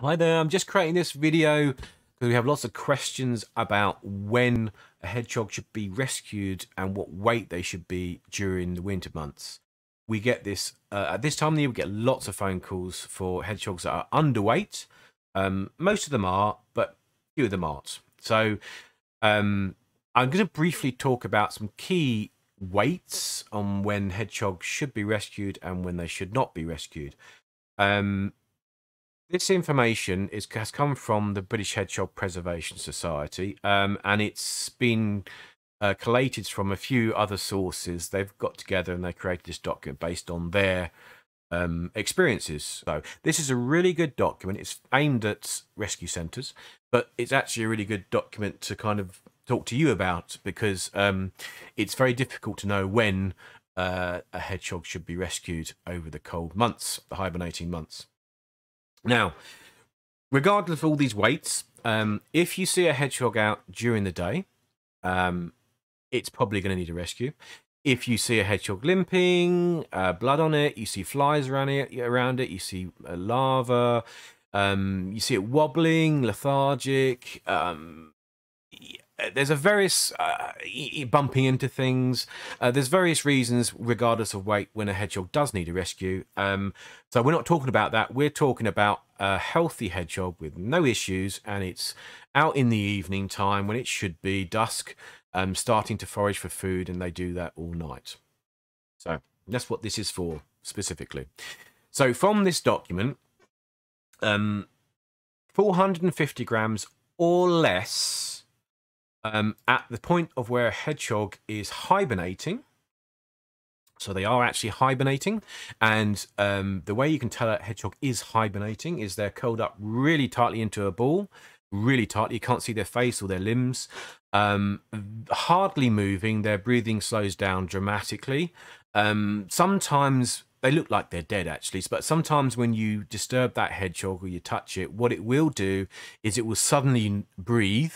Hi there, I'm just creating this video because we have lots of questions about when a hedgehog should be rescued and what weight they should be during the winter months. We get this uh, at this time of the year, we get lots of phone calls for hedgehogs that are underweight. Um, most of them are, but few of them aren't. So um, I'm going to briefly talk about some key weights on when hedgehogs should be rescued and when they should not be rescued. Um, this information is has come from the British Hedgehog Preservation Society, um, and it's been uh, collated from a few other sources. They've got together and they created this document based on their um, experiences. So this is a really good document. It's aimed at rescue centres, but it's actually a really good document to kind of talk to you about because um, it's very difficult to know when uh, a hedgehog should be rescued over the cold months, the hibernating months. Now, regardless of all these weights, um, if you see a hedgehog out during the day, um, it's probably going to need a rescue. If you see a hedgehog limping, uh, blood on it, you see flies around it, around it, you see uh, larva, um, you see it wobbling, lethargic, um, there's a various uh, bumping into things. Uh, there's various reasons, regardless of weight, when a hedgehog does need a rescue. Um, so we're not talking about that. We're talking about a healthy hedgehog with no issues, and it's out in the evening time when it should be dusk, um, starting to forage for food, and they do that all night. So that's what this is for specifically. So from this document, um, 450 grams or less um, at the point of where a hedgehog is hibernating. So they are actually hibernating, and um, the way you can tell a hedgehog is hibernating is they're curled up really tightly into a ball, really tightly. You can't see their face or their limbs. Um, hardly moving. Their breathing slows down dramatically. Um, sometimes they look like they're dead actually but sometimes when you disturb that hedgehog or you touch it what it will do is it will suddenly breathe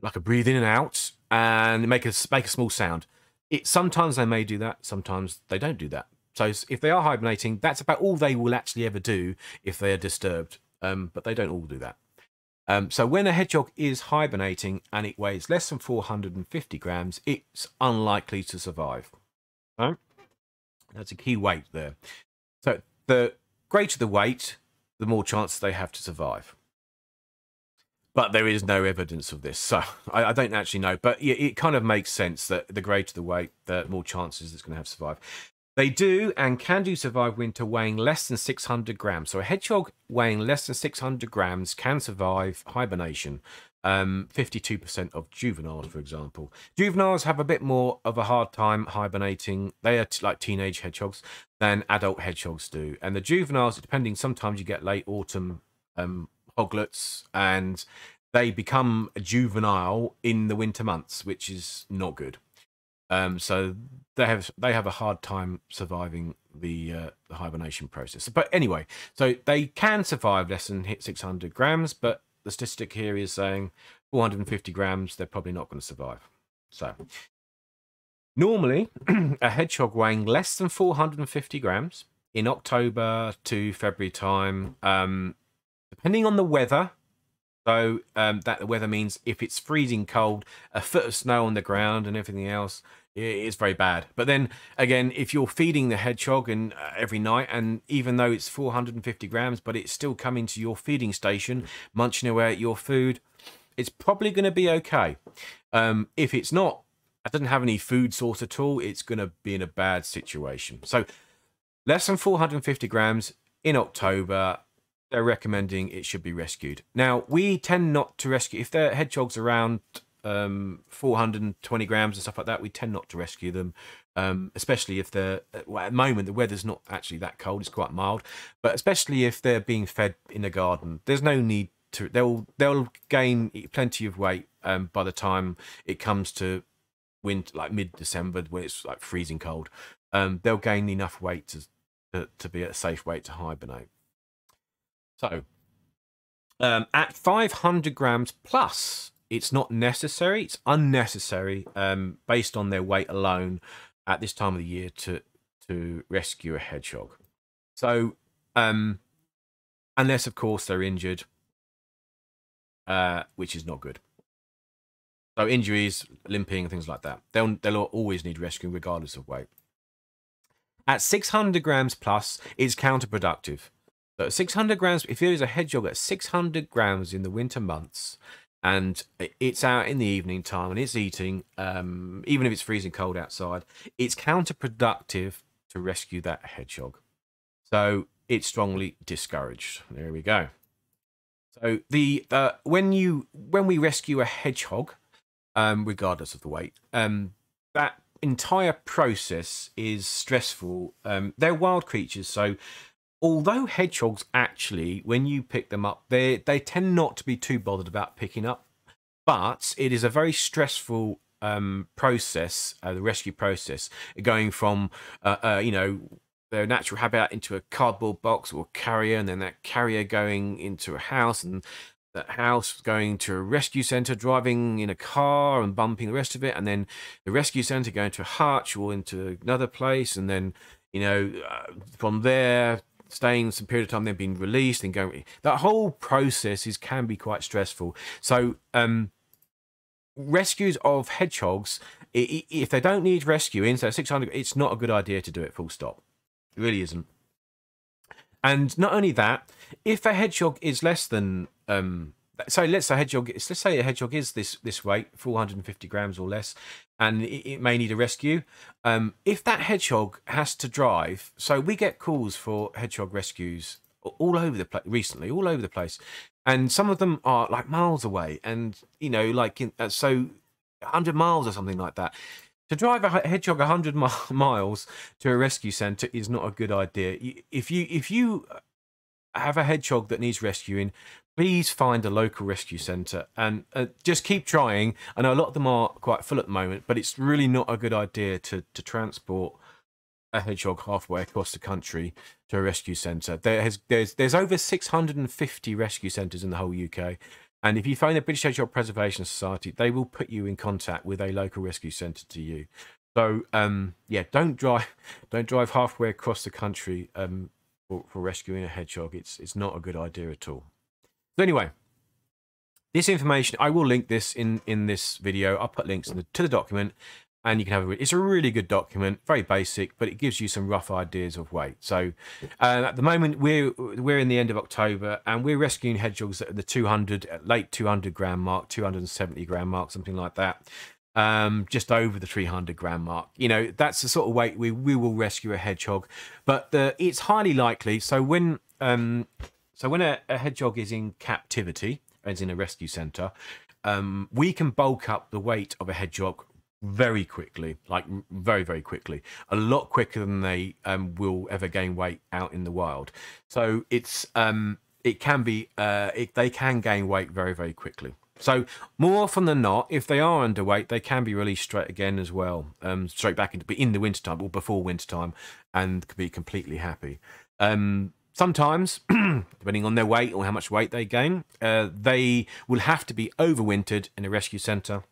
like a breathe in and out, and make a make a small sound. It sometimes they may do that, sometimes they don't do that. So if they are hibernating, that's about all they will actually ever do if they are disturbed. Um, but they don't all do that. Um, so when a hedgehog is hibernating and it weighs less than 450 grams, it's unlikely to survive. Right? That's a key weight there. So the greater the weight, the more chance they have to survive but there is no evidence of this, so I, I don't actually know. But it, kind of makes sense that the greater the weight, the more chances it's going to have survive. They do and can do survive winter weighing less than 600 grams. So a hedgehog weighing less than 600 grams can survive hibernation. Um, 52% of juveniles, for example. Juveniles have a bit more of a hard time hibernating. They are like teenage hedgehogs than adult hedgehogs do. And the juveniles, depending, sometimes you get late autumn um, hoglets and they become juvenile in the winter months, which is not good. Um, so they have they have a hard time surviving the, uh, the hibernation process. But anyway, so they can survive less than hit 600 grams, but the statistic here is saying 450 grams, they're probably not going to survive. So normally, a hedgehog weighing less than 450 grams in October to February time um, depending on the weather. So um, that the weather means if it's freezing cold, a foot of snow on the ground and everything else, it's very bad. But then again, if you're feeding the hedgehog and uh, every night, and even though it's 450 grams, but it's still coming to your feeding station, munching away at your food, it's probably going to be okay. Um, if it's not, it doesn't have any food source at all, it's going to be in a bad situation. So less than 450 grams in October they're recommending it should be rescued. Now, we tend not to rescue, if they're hedgehogs around um, 420 grams and stuff like that, we tend not to rescue them, um, especially if they're, well, at the moment, the weather's not actually that cold, it's quite mild, but especially if they're being fed in a garden, there's no need to, they'll, they'll gain plenty of weight um, by the time it comes to winter, like mid-December, when it's like freezing cold. Um, they'll gain enough weight to, to, to be a safe weight to hibernate. So um, at 500 grams plus, it's not necessary, it's unnecessary um, based on their weight alone at this time of the year to, to rescue a hedgehog. So um, unless of course they're injured, uh, which is not good. So injuries, limping, things like that, they'll they'll always need rescuing regardless of weight. At 600 grams plus, it's counterproductive. So 600 grams, if there is a hedgehog at 600 grams in the winter months, and it's out in the evening time and it's eating, um, even if it's freezing cold outside, it's counterproductive to rescue that hedgehog. So it's strongly discouraged. There we go. So the uh, when you when we rescue a hedgehog, um, regardless of the weight, um, that entire process is stressful. Um, they're wild creatures, so although hedgehogs actually, when you pick them up, they they tend not to be too bothered about picking up, but it is a very stressful um, process, uh, the rescue process, going from uh, uh, you know their natural habitat into a cardboard box or carrier, and then that carrier going into a house, and that house going to a rescue center, driving in a car and bumping the rest of it, and then the rescue center going to a hutch or into another place, and then you know uh, from there staying some period of time, then being released and going. That whole process is can be quite stressful. So um, rescues of hedgehogs, if they don't need rescuing, so 600, it's not a good idea to do it. Full stop. It really isn't. And not only that, if a hedgehog is less than um, so let's say a hedgehog let's say a hedgehog is this this weight 450 grams or less and it, it may need a rescue. Um, if that hedgehog has to drive so we get calls for hedgehog rescues all over the place recently all over the place and some of them are like miles away and you know like in, uh, so 100 miles or something like that. To drive a hedgehog 100 miles to a rescue center is not a good idea. If you if you have a hedgehog that needs rescuing please find a local rescue centre and uh, just keep trying. I know a lot of them are quite full at the moment, but it's really not a good idea to, to transport a hedgehog halfway across the country to a rescue centre. There has, there's, there's over 650 rescue centres in the whole UK. And if you phone the British Hedgehog Preservation Society, they will put you in contact with a local rescue centre to you. So um, yeah, don't drive don't drive halfway across the country um, for, for rescuing a hedgehog. It's it's not a good idea at all. So anyway, this information, I will link this in, in this video. I'll put links the, to the document and you can have a, it's a really good document, very basic, but it gives you some rough ideas of weight. So uh, at the moment, we're, we're in the end of October and we're rescuing hedgehogs at the 200, late 200 gram mark, 270 gram mark, something like that. Um, just over the 300 gram mark. You know, that's the sort of weight we, we will rescue a hedgehog, but the, it's highly likely. So when um, so when a, a hedgehog is in captivity, as in a rescue centre, um, we can bulk up the weight of a hedgehog very quickly, like very, very quickly, a lot quicker than they um, will ever gain weight out in the wild. So it's um, it can be uh, it, they can gain weight very, very quickly. So more often than not, if they are underweight, they can be released straight again as well, um, straight back into be in the wintertime or before wintertime, and be completely happy. Um, Sometimes, depending on their weight or how much weight they gain, uh, they will have to be overwintered in a rescue centre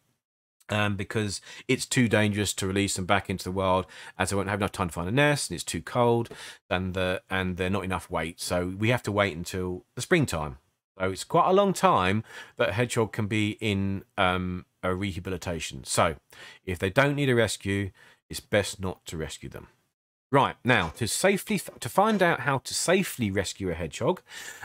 um, because it's too dangerous to release them back into the wild as they won't have enough time to find a nest and it's too cold and, the, and they're not enough weight. So we have to wait until the springtime. So it's quite a long time that hedgehog can be in um, a rehabilitation. So if they don't need a rescue, it's best not to rescue them. Right now, to safely to find out how to safely rescue a hedgehog,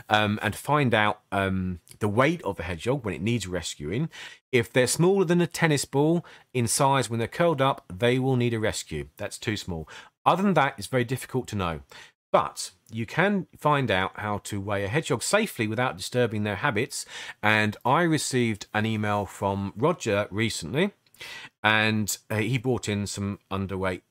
um, and find out um, the weight of a hedgehog when it needs rescuing. If they're smaller than a tennis ball in size when they're curled up, they will need a rescue. That's too small. Other than that, it's very difficult to know. But you can find out how to weigh a hedgehog safely without disturbing their habits. And I received an email from Roger recently, and uh, he brought in some underweight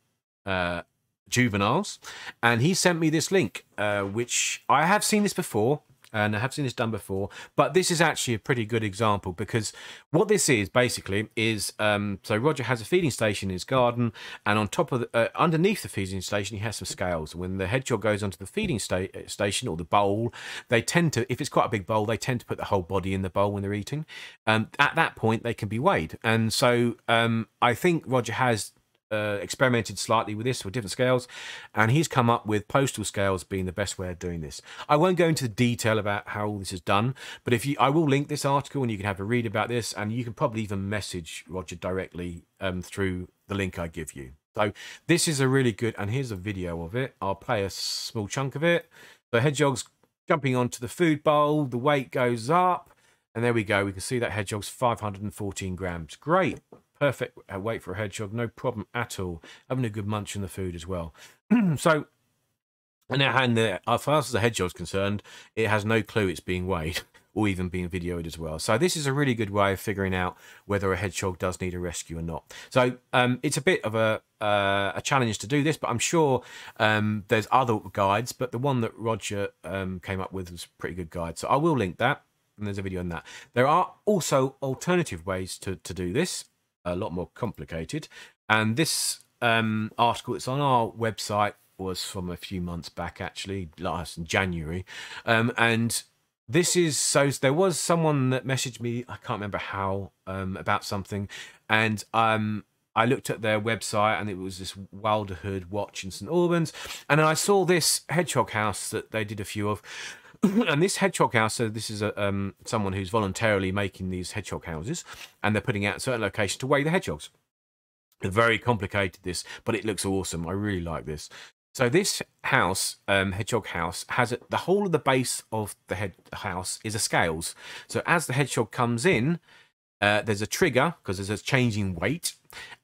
uh, juveniles, and he sent me this link, uh, which I have seen this before. And I have seen this done before, but this is actually a pretty good example because what this is basically is um, so Roger has a feeding station in his garden, and on top of the, uh, underneath the feeding station, he has some scales. When the hedgehog goes onto the feeding sta station or the bowl, they tend to, if it's quite a big bowl, they tend to put the whole body in the bowl when they're eating. Um, at that point, they can be weighed, and so um, I think Roger has uh, experimented slightly with this with different scales, and he's come up with postal scales being the best way of doing this. I won't go into the detail about how all this is done, but if you, I will link this article and you can have a read about this, and you can probably even message Roger directly um, through the link I give you. So this is a really good, and here's a video of it. I'll play a small chunk of it. The hedgehog's jumping onto the food bowl. The weight goes up, and there we go. We can see that hedgehog's 514 grams. Great perfect uh, weight for a hedgehog, no problem at all. Having a good munch on the food as well. so, and and the, as far as the hedgehog's concerned, it has no clue it's being weighed or even being videoed as well. So this is a really good way of figuring out whether a hedgehog does need a rescue or not. So um, it's a bit of a uh, a challenge to do this, but I'm sure um, there's other guides. But the one that Roger um, came up with was a pretty good guide. So I will link that. And there's a video on that. There are also alternative ways to, to do this a lot more complicated. And this um, article that's on our website was from a few months back, actually, last January. Um, and this is so there was someone that messaged me, I can't remember how, um, about something. And um, I looked at their website and it was this Wilderhood watch in St Albans. And I saw this hedgehog house that they did a few of. and this hedgehog house, so this is a, um, someone who's voluntarily making these hedgehog houses, and they're putting out a certain location to weigh the hedgehogs. very complicated this, but it looks awesome. I really like this. So this house, um, hedgehog house, has a, the whole of the base of the head house is a scales. So as the hedgehog comes in, uh, there's a trigger because there's a changing weight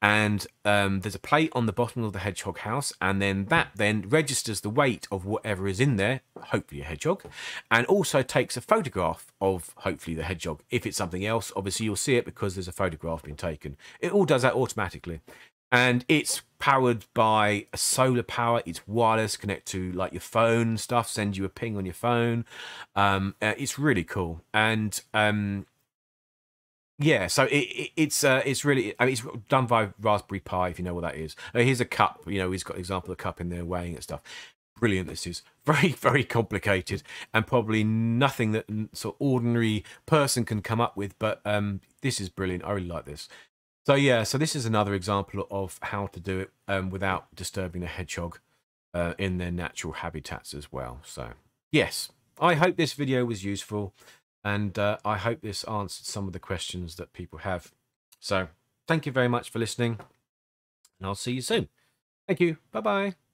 and um, there's a plate on the bottom of the hedgehog house and then that then registers the weight of whatever is in there hopefully a hedgehog and also takes a photograph of hopefully the hedgehog. If it's something else obviously you'll see it because there's a photograph being taken. It all does that automatically. And it's powered by a solar power. It's wireless connect to like your phone stuff send you a ping on your phone. Um, uh, it's really cool. And um, yeah, so it, it, it's uh, it's really I mean it's done by Raspberry Pi if you know what that is. Uh, here's a cup, you know, he's got an example of a cup in there weighing it stuff. Brilliant, this is very very complicated and probably nothing that sort of ordinary person can come up with. But um, this is brilliant. I really like this. So yeah, so this is another example of how to do it um, without disturbing a hedgehog uh, in their natural habitats as well. So yes, I hope this video was useful. And uh, I hope this answered some of the questions that people have. So thank you very much for listening. And I'll see you soon. Thank you. Bye bye.